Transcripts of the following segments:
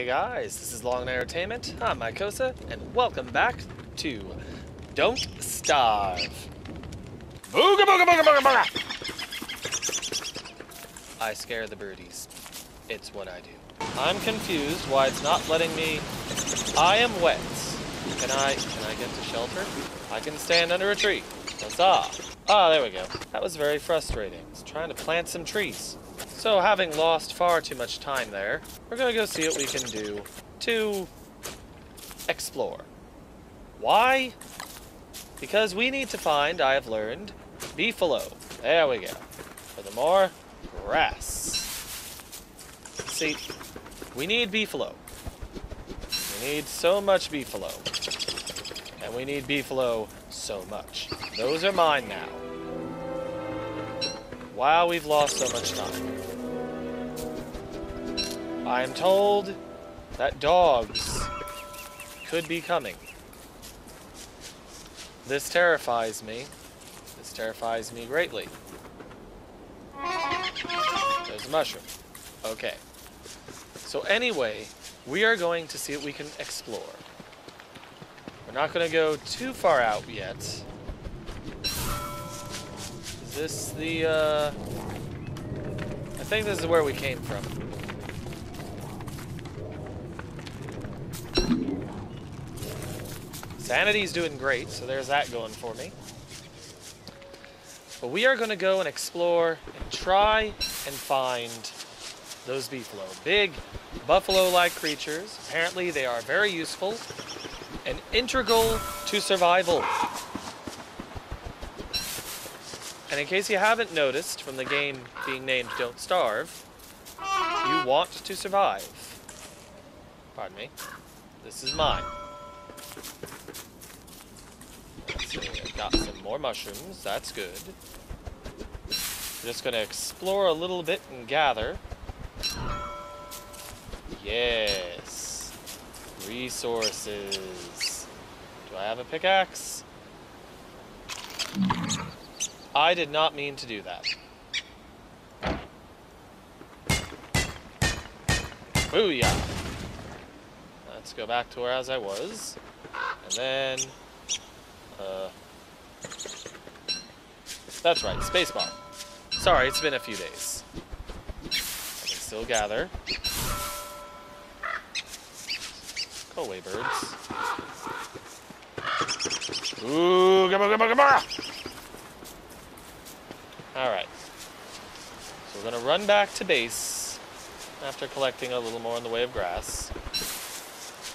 Hey guys, this is Long Entertainment. I'm Mycosa, and welcome back to Don't Starve. Booga booga booga booga booga! I scare the birdies. It's what I do. I'm confused why it's not letting me. I am wet. Can I can I get to shelter? I can stand under a tree. Huzzah! Ah, there we go. That was very frustrating. It's trying to plant some trees. So, having lost far too much time there, we're gonna go see what we can do to explore. Why? Because we need to find, I have learned, beefalo. There we go. For the more grass. See, we need beefalo. We need so much beefalo. And we need beefalo so much. Those are mine now. Wow, we've lost so much time. I am told that dogs could be coming. This terrifies me. This terrifies me greatly. There's a mushroom. Okay. So anyway, we are going to see what we can explore. We're not going to go too far out yet. Is this the, uh... I think this is where we came from. Sanity's doing great, so there's that going for me. But we are going to go and explore and try and find those beefalo. Big buffalo-like creatures. Apparently they are very useful and integral to survival. And in case you haven't noticed from the game being named Don't Starve, you want to survive. Pardon me. This is mine. Let's I've got some more mushrooms. That's good. We're just gonna explore a little bit and gather. Yes. Resources. Do I have a pickaxe? I did not mean to do that. Booyah! Let's go back to where as I was. And then... Uh, that's right, spacebar. Sorry, it's been a few days. I can still gather. Oh, Away, birds. Ooh, gamma, gamma, gamma! Alright. So we're gonna run back to base after collecting a little more in the way of grass.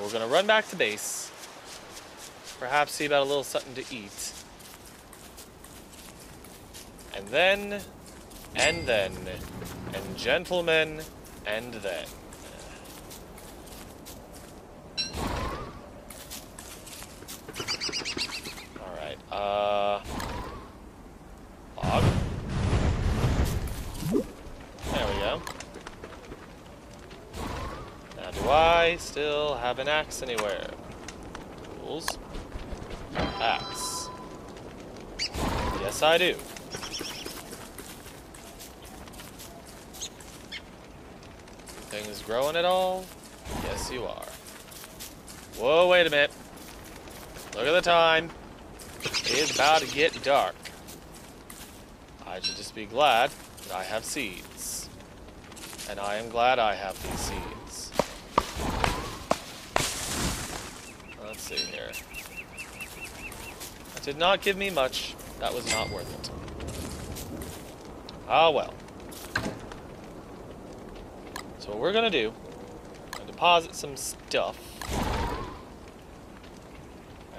We're gonna run back to base. Perhaps see about a little something to eat. And then, and then, and gentlemen, and then. Alright, uh... Log. There we go. Now, do I still have an axe anywhere? Tools. Axe. Yes, I do. Things growing at all? Yes, you are. Whoa, wait a minute. Look at the time. It's about to get dark. I should just be glad that I have seeds. And I am glad I have these seeds. Let's see here. That did not give me much. That was not worth it. Ah well. So what we're gonna do, I'm deposit some stuff.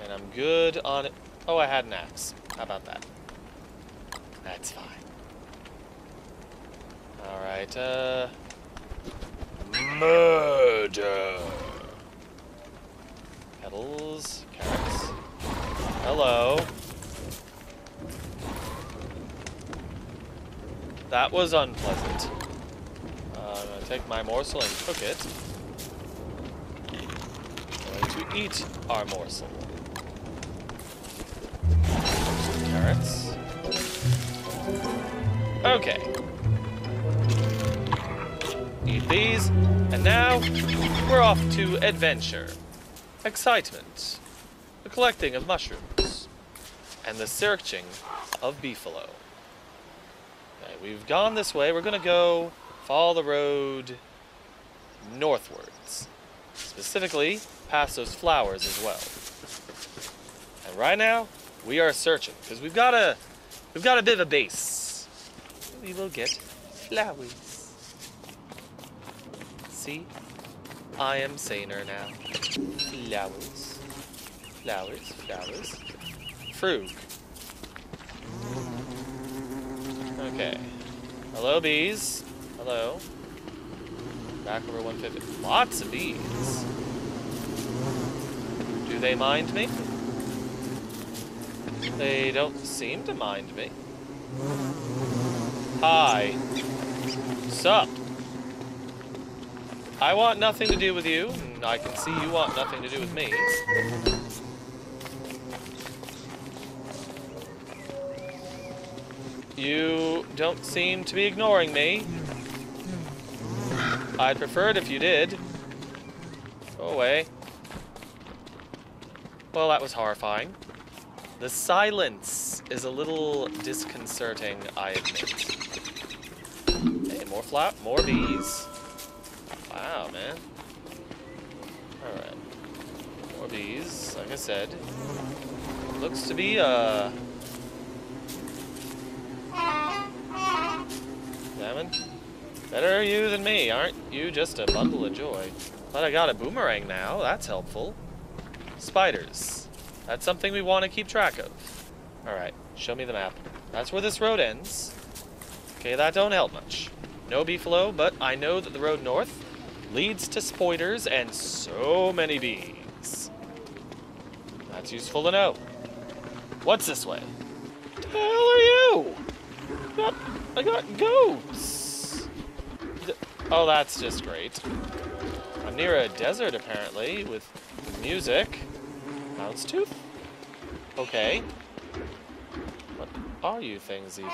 And I'm good on it. Oh, I had an axe. How about that? That's fine. Alright, uh... Murder! Petals, carrots. Hello. That was unpleasant. Uh, I'm gonna take my morsel and cook it. Going to eat our morsel. Carrots. Okay. Need these. And now, we're off to adventure, excitement, the collecting of mushrooms, and the searching of beefalo. Okay, we've gone this way. We're going to go follow the road northwards. Specifically, past those flowers as well. And right now, we are searching because we've got a we've got a bit of a base. We will get flowers. See, I am saner now. Flowers, flowers, flowers. Frug. Okay. Hello, bees. Hello. Back over 150. Lots of bees. Do they mind me? They don't seem to mind me. Hi. Sup? I want nothing to do with you, and I can see you want nothing to do with me. You don't seem to be ignoring me. I'd prefer it if you did. Go away. Well, that was horrifying. The silence is a little disconcerting, I admit. Hey, more flap, more bees. Wow, man. Alright. More bees, like I said. Looks to be, uh... Salmon? Better you than me, aren't you just a bundle of joy? But I got a boomerang now, that's helpful. Spiders. That's something we want to keep track of. Alright, show me the map. That's where this road ends. Okay, that don't help much. No beefalo, but I know that the road north leads to spoiders and so many bees. That's useful to know. What's this way? The hell are you? I got, I got goats. Oh, that's just great. I'm near a desert, apparently, with music. Houndstooth? Okay. What are you things even?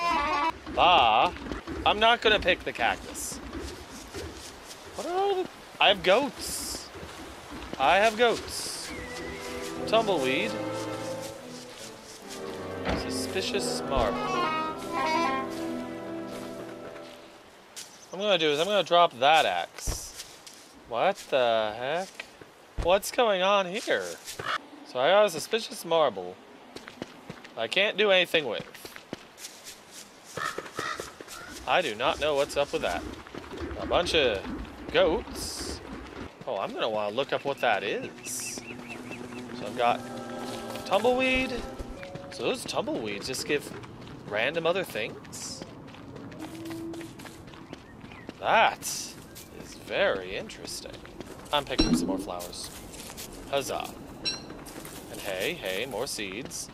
Ah, I'm not gonna pick the cactus. What are all the... I have goats. I have goats. Tumbleweed. Suspicious marble. What I'm gonna do is I'm gonna drop that axe. What the heck? What's going on here? So I got a suspicious marble. I can't do anything with. I do not know what's up with that. A bunch of goats. Oh, I'm gonna want to look up what that is. So I've got tumbleweed. So those tumbleweeds just give random other things? That is very interesting. I'm picking some more flowers. Huzzah. Hey, hey, more seeds.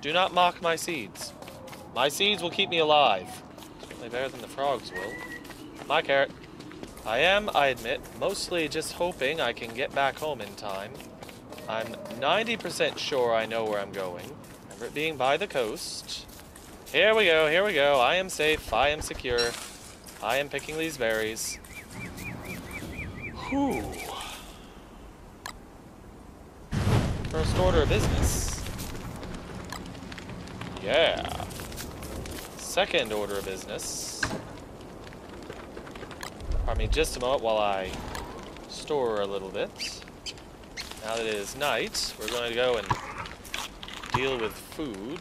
Do not mock my seeds. My seeds will keep me alive. Certainly better than the frogs will. My carrot. I am, I admit, mostly just hoping I can get back home in time. I'm 90% sure I know where I'm going. Remember it being by the coast. Here we go, here we go. I am safe, I am secure. I am picking these berries. Whew. First order of business. Yeah. Second order of business. Pardon me just a moment while I store a little bit. Now that it is night, we're going to go and deal with food.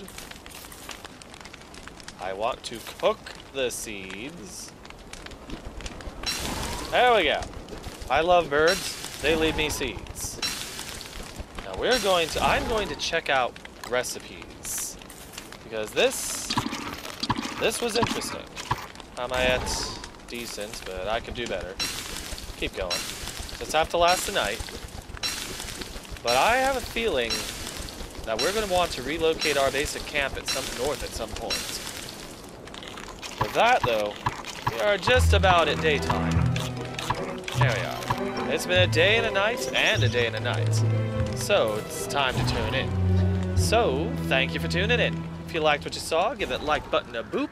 I want to cook the seeds. There we go. I love birds. They leave me seeds. Now we're going to, I'm going to check out recipes. Because this, this was interesting. I'm I at decent, but I could do better. Keep going. Just have to last the night. But I have a feeling that we're going to want to relocate our basic camp at some north at some point. With that, though, we are just about at daytime. There we are. It's been a day and a night, and a day and a night. So, it's time to tune in. So, thank you for tuning in. If you liked what you saw, give that like button a boop.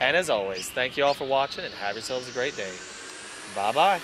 And as always, thank you all for watching, and have yourselves a great day. Bye-bye.